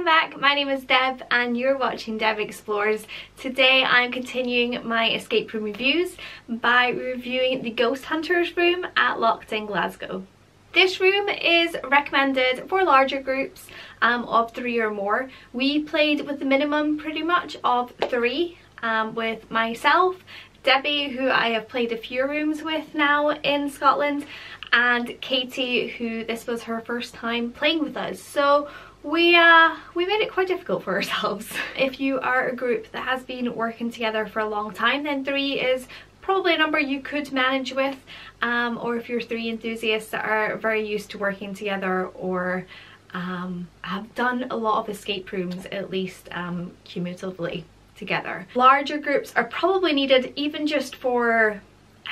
welcome back. My name is Deb and you're watching Deb Explores. Today I'm continuing my escape room reviews by reviewing the Ghost Hunters room at Locked in Glasgow. This room is recommended for larger groups um, of three or more. We played with the minimum pretty much of three um, with myself, Debbie who I have played a few rooms with now in Scotland and Katie who this was her first time playing with us. So we uh we made it quite difficult for ourselves if you are a group that has been working together for a long time then three is probably a number you could manage with um, or if you're three enthusiasts that are very used to working together or um, have done a lot of escape rooms at least um, cumulatively together. Larger groups are probably needed even just for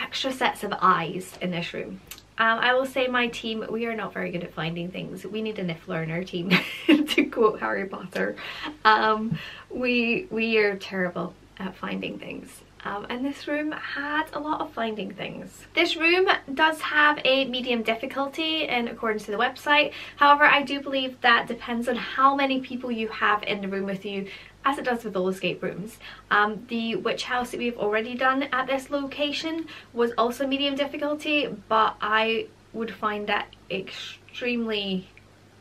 extra sets of eyes in this room. Um, I will say my team, we are not very good at finding things. We need a Niffler in our team, to quote Harry Potter. Um, we, we are terrible at finding things. Um, and this room had a lot of finding things. This room does have a medium difficulty in accordance to the website. However, I do believe that depends on how many people you have in the room with you as it does with all escape rooms. Um, the witch house that we've already done at this location was also medium difficulty, but I would find that extremely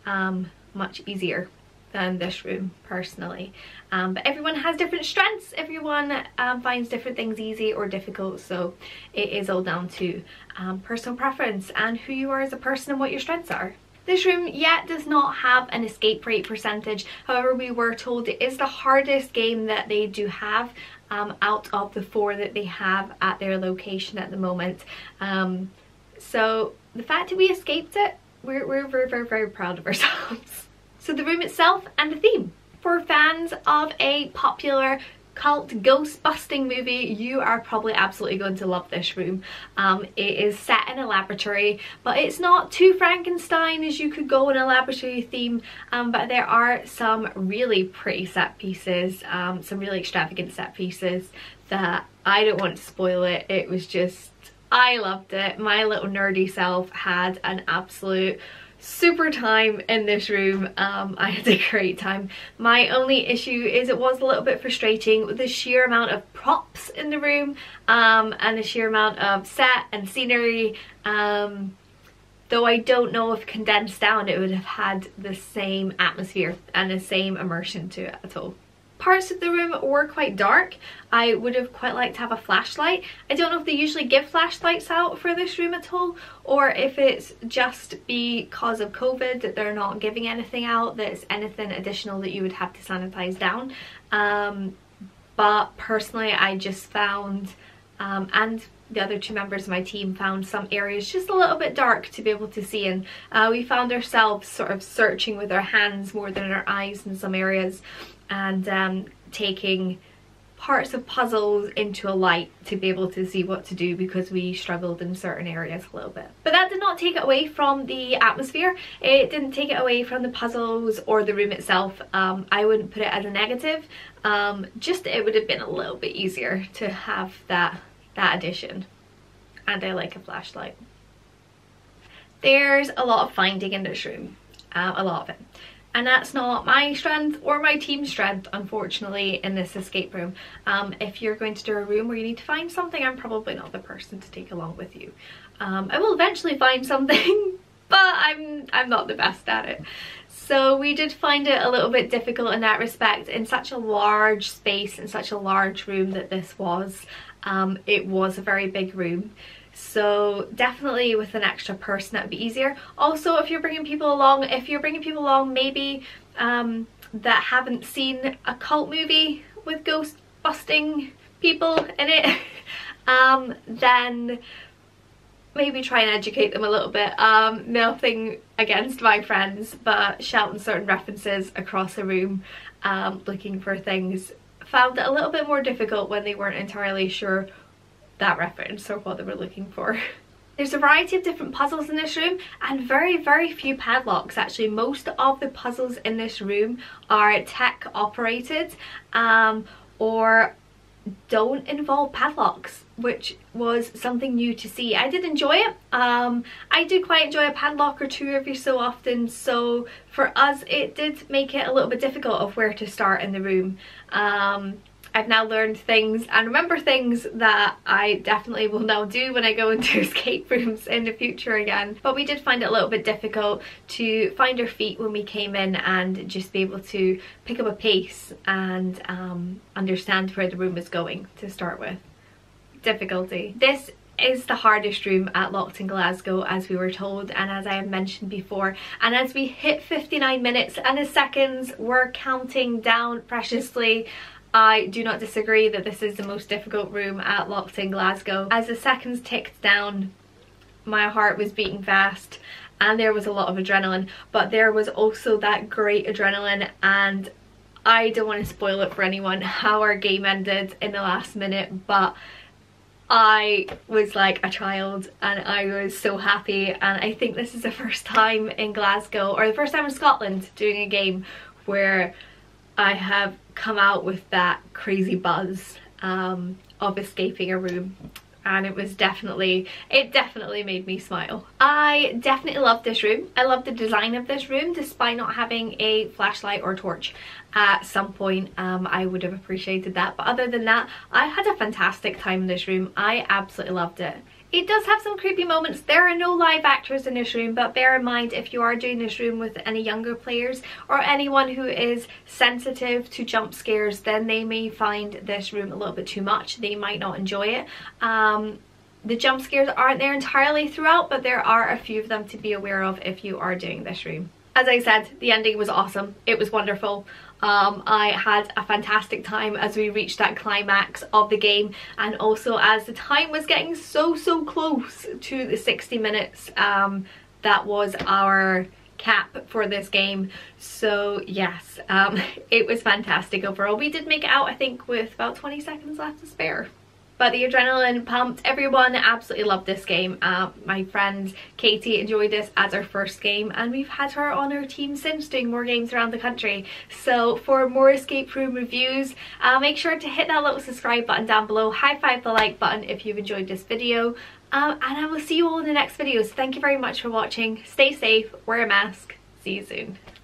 um, much easier than this room personally. Um, but everyone has different strengths, everyone um, finds different things easy or difficult, so it is all down to um, personal preference and who you are as a person and what your strengths are. This room yet does not have an escape rate percentage. However, we were told it is the hardest game that they do have um, out of the four that they have at their location at the moment. Um, so the fact that we escaped it, we're, we're very, very, very proud of ourselves. so the room itself and the theme. For fans of a popular cult ghost busting movie you are probably absolutely going to love this room. Um, it is set in a laboratory but it's not too frankenstein as you could go in a laboratory theme um, but there are some really pretty set pieces um, some really extravagant set pieces that i don't want to spoil it. It was just i loved it. My little nerdy self had an absolute super time in this room. Um, I had a great time. My only issue is it was a little bit frustrating with the sheer amount of props in the room um, and the sheer amount of set and scenery. Um, though I don't know if condensed down it would have had the same atmosphere and the same immersion to it at all parts of the room were quite dark. I would have quite liked to have a flashlight. I don't know if they usually give flashlights out for this room at all or if it's just because of COVID that they're not giving anything out that's anything additional that you would have to sanitize down. Um, but personally I just found um, and the other two members of my team found some areas just a little bit dark to be able to see and uh, we found ourselves sort of searching with our hands more than our eyes in some areas and um, taking parts of puzzles into a light to be able to see what to do because we struggled in certain areas a little bit. But that did not take it away from the atmosphere. It didn't take it away from the puzzles or the room itself. Um, I wouldn't put it as a negative. Um, just it would have been a little bit easier to have that, that addition. And I like a flashlight. There's a lot of finding in this room. Uh, a lot of it and that's not my strength or my team's strength unfortunately in this escape room. Um, if you're going to do a room where you need to find something I'm probably not the person to take along with you. Um, I will eventually find something but I'm I'm not the best at it. So we did find it a little bit difficult in that respect. In such a large space in such a large room that this was um, it was a very big room so definitely with an extra person that would be easier. Also if you're bringing people along if you're bringing people along maybe um, that haven't seen a cult movie with ghost busting people in it um, then maybe try and educate them a little bit. Um, nothing against my friends but shouting certain references across a room um, looking for things found it a little bit more difficult when they weren't entirely sure that reference or what they were looking for. There's a variety of different puzzles in this room and very, very few padlocks actually. Most of the puzzles in this room are tech operated um, or don't involve padlocks which was something new to see. I did enjoy it. Um, I do quite enjoy a padlock or two every so often so for us it did make it a little bit difficult of where to start in the room. Um, I've now learned things and remember things that I definitely will now do when I go into escape rooms in the future again. But we did find it a little bit difficult to find our feet when we came in and just be able to pick up a pace and um, understand where the room was going to start with. Difficulty. This is the hardest room at Locked in Glasgow as we were told and as I have mentioned before and as we hit 59 minutes and the seconds we're counting down preciously I do not disagree that this is the most difficult room at Locked in Glasgow. As the seconds ticked down, my heart was beating fast and there was a lot of adrenaline, but there was also that great adrenaline and I don't want to spoil it for anyone how our game ended in the last minute, but I was like a child and I was so happy and I think this is the first time in Glasgow or the first time in Scotland doing a game where I have come out with that crazy buzz um, of escaping a room. And it was definitely it definitely made me smile. I definitely love this room. I love the design of this room despite not having a flashlight or torch. At some point um, i would have appreciated that. But other than that i had a fantastic time in this room. I absolutely loved it it does have some creepy moments. There are no live actors in this room, but bear in mind if you are doing this room with any younger players or anyone who is sensitive to jump scares, then they may find this room a little bit too much. They might not enjoy it. Um, the jump scares aren't there entirely throughout, but there are a few of them to be aware of if you are doing this room. As I said, the ending was awesome. It was wonderful. Um, I had a fantastic time as we reached that climax of the game and also as the time was getting so so close to the 60 minutes um, that was our cap for this game so yes um, it was fantastic overall we did make it out I think with about 20 seconds left to spare but the adrenaline pumped. Everyone absolutely loved this game. Uh, my friend katie enjoyed this as her first game and we've had her on our team since doing more games around the country. So for more escape room reviews uh, make sure to hit that little subscribe button down below high five the like button if you've enjoyed this video um, and i will see you all in the next video so thank you very much for watching. Stay safe wear a mask. See you soon